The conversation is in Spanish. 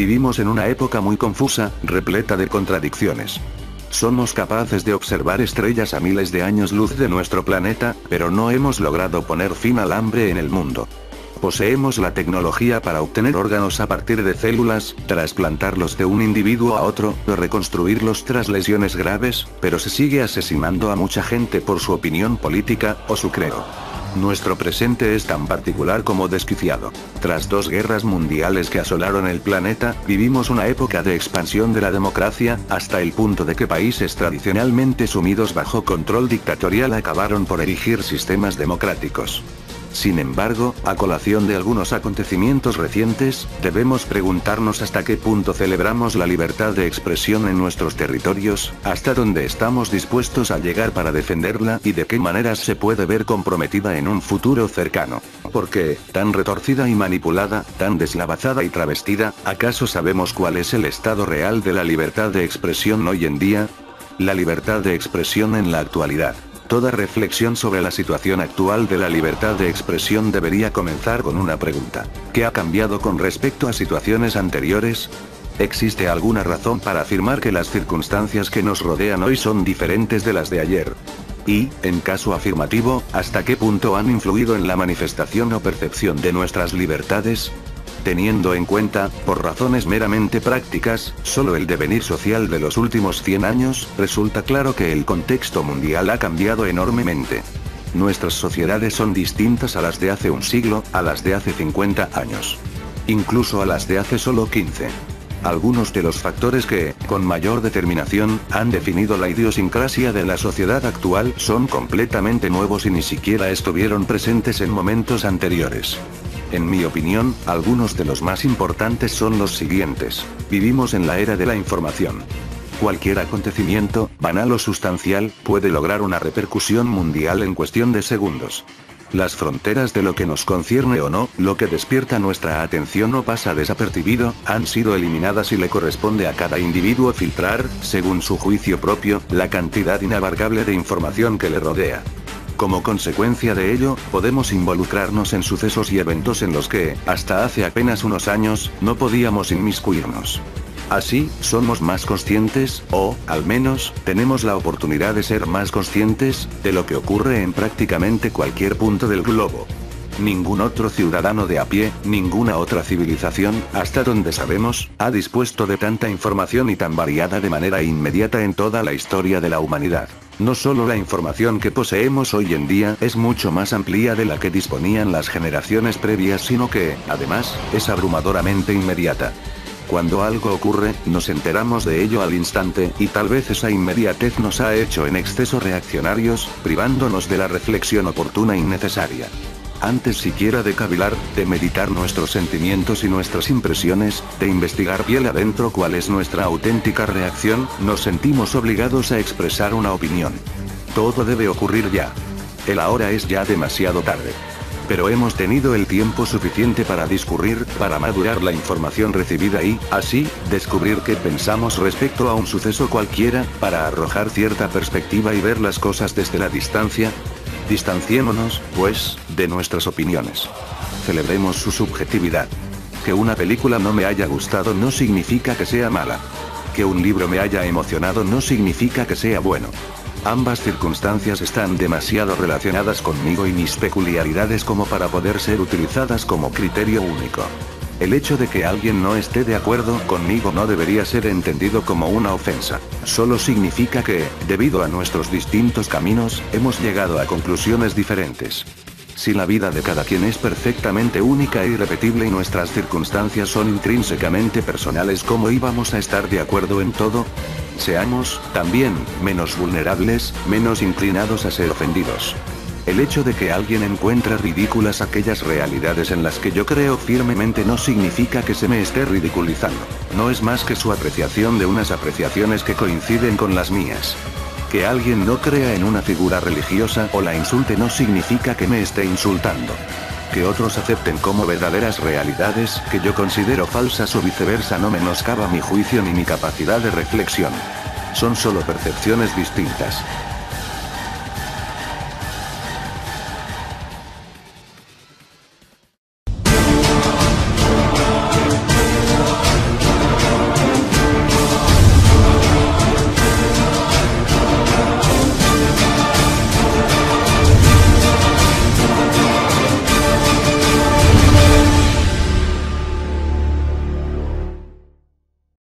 Vivimos en una época muy confusa, repleta de contradicciones. Somos capaces de observar estrellas a miles de años luz de nuestro planeta, pero no hemos logrado poner fin al hambre en el mundo. Poseemos la tecnología para obtener órganos a partir de células, trasplantarlos de un individuo a otro, reconstruirlos tras lesiones graves, pero se sigue asesinando a mucha gente por su opinión política, o su creo. Nuestro presente es tan particular como desquiciado. Tras dos guerras mundiales que asolaron el planeta, vivimos una época de expansión de la democracia, hasta el punto de que países tradicionalmente sumidos bajo control dictatorial acabaron por erigir sistemas democráticos. Sin embargo, a colación de algunos acontecimientos recientes, debemos preguntarnos hasta qué punto celebramos la libertad de expresión en nuestros territorios, hasta dónde estamos dispuestos a llegar para defenderla y de qué maneras se puede ver comprometida en un futuro cercano. Porque, tan retorcida y manipulada, tan deslavazada y travestida, ¿acaso sabemos cuál es el estado real de la libertad de expresión hoy en día? La libertad de expresión en la actualidad. Toda reflexión sobre la situación actual de la libertad de expresión debería comenzar con una pregunta. ¿Qué ha cambiado con respecto a situaciones anteriores? ¿Existe alguna razón para afirmar que las circunstancias que nos rodean hoy son diferentes de las de ayer? Y, en caso afirmativo, ¿hasta qué punto han influido en la manifestación o percepción de nuestras libertades? Teniendo en cuenta, por razones meramente prácticas, solo el devenir social de los últimos 100 años, resulta claro que el contexto mundial ha cambiado enormemente. Nuestras sociedades son distintas a las de hace un siglo, a las de hace 50 años. Incluso a las de hace solo 15. Algunos de los factores que, con mayor determinación, han definido la idiosincrasia de la sociedad actual son completamente nuevos y ni siquiera estuvieron presentes en momentos anteriores. En mi opinión, algunos de los más importantes son los siguientes. Vivimos en la era de la información. Cualquier acontecimiento, banal o sustancial, puede lograr una repercusión mundial en cuestión de segundos. Las fronteras de lo que nos concierne o no, lo que despierta nuestra atención o pasa desapercibido, han sido eliminadas y le corresponde a cada individuo filtrar, según su juicio propio, la cantidad inabarcable de información que le rodea. Como consecuencia de ello, podemos involucrarnos en sucesos y eventos en los que, hasta hace apenas unos años, no podíamos inmiscuirnos. Así, somos más conscientes, o, al menos, tenemos la oportunidad de ser más conscientes, de lo que ocurre en prácticamente cualquier punto del globo. Ningún otro ciudadano de a pie, ninguna otra civilización, hasta donde sabemos, ha dispuesto de tanta información y tan variada de manera inmediata en toda la historia de la humanidad. No solo la información que poseemos hoy en día es mucho más amplia de la que disponían las generaciones previas, sino que, además, es abrumadoramente inmediata. Cuando algo ocurre, nos enteramos de ello al instante, y tal vez esa inmediatez nos ha hecho en exceso reaccionarios, privándonos de la reflexión oportuna y necesaria. Antes siquiera de cavilar, de meditar nuestros sentimientos y nuestras impresiones, de investigar piel adentro cuál es nuestra auténtica reacción, nos sentimos obligados a expresar una opinión. Todo debe ocurrir ya. El ahora es ya demasiado tarde. Pero hemos tenido el tiempo suficiente para discurrir, para madurar la información recibida y, así, descubrir qué pensamos respecto a un suceso cualquiera, para arrojar cierta perspectiva y ver las cosas desde la distancia, Distanciémonos, pues, de nuestras opiniones. Celebremos su subjetividad. Que una película no me haya gustado no significa que sea mala. Que un libro me haya emocionado no significa que sea bueno. Ambas circunstancias están demasiado relacionadas conmigo y mis peculiaridades como para poder ser utilizadas como criterio único. El hecho de que alguien no esté de acuerdo conmigo no debería ser entendido como una ofensa. Solo significa que, debido a nuestros distintos caminos, hemos llegado a conclusiones diferentes. Si la vida de cada quien es perfectamente única e irrepetible y nuestras circunstancias son intrínsecamente personales, ¿cómo íbamos a estar de acuerdo en todo? Seamos, también, menos vulnerables, menos inclinados a ser ofendidos. El hecho de que alguien encuentre ridículas aquellas realidades en las que yo creo firmemente no significa que se me esté ridiculizando. No es más que su apreciación de unas apreciaciones que coinciden con las mías. Que alguien no crea en una figura religiosa o la insulte no significa que me esté insultando. Que otros acepten como verdaderas realidades que yo considero falsas o viceversa no menoscaba mi juicio ni mi capacidad de reflexión. Son solo percepciones distintas.